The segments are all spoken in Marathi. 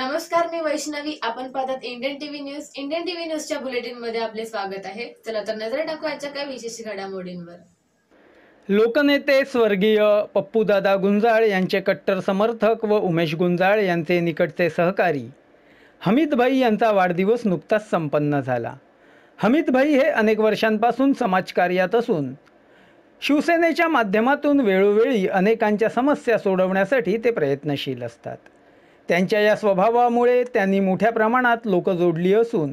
नमस्कार मी वैष्णवी. आपण पाहतात Indian TV news. Indian TV न्यूजच्या बुलेटिनमध्ये आपले स्वागत आहे. चला तर नजर टाकू आजच्या काही विशेष घडामोडींवर. लोकनेते स्वर्गीय पप्पूदादा गुंजाळ यांचे कट्टर समर्थक व उमेश गुंजाळ यांचे निकटचे सहकारी. हमीदभाई यांचा वाढदिवस नुकताच संपन्न झाला. हमीदभाई हे अनेक वर्षांपासून समाजकार्यात असून शिवसेनेच्या माध्यमातून वेळोवेळी अनेकांच्या समस्या सोडवण्यासाठी ते प्रयत्नशील असतात. त्यांच्या या स्वभावामुळे त्यांनी मोठ्या प्रमाणात लोक जोडली असून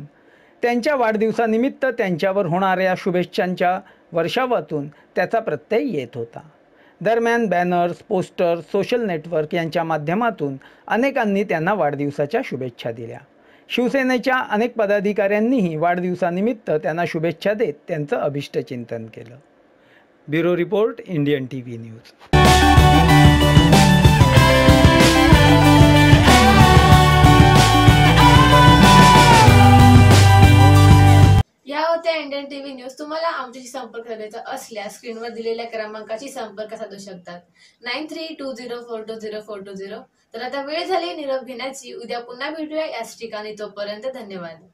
त्यांच्या वाढदिवसानिमित्त त्यांच्यावर होणाऱ्या शुभेच्छांच्या वर्षावातून त्याचा प्रत्यय येत होता. दरम्यान बॅनर्स पोस्टर सोशल नेटवर्क यांच्या माध्यमातून अनेकांनी त्यांना वाढदिवसाच्या शुभेच्छा दिल्या. शिवसेनेच्या अनेक पदाधिकाऱ्यांनीही वाढदिवसानिमित्त त्यांना शुभेच्छा देत त्यांचं अभिष्टचिंतन केलं. Bureau report Indian T V news. Indian TV news तुम्हाला आमच्याशी संपर्क साधायचा असल्यास स्क्रीनवर दिलेल्या क्रमांकाशी संपर्क साधू शकतात. Nine three two zero four two zero four two zero. तर आता वेळ झाली निरोप घेण्याची. उद्या पुन्हा भेटूया याच ठिकाणी. तोपर्यंत धन्यवाद.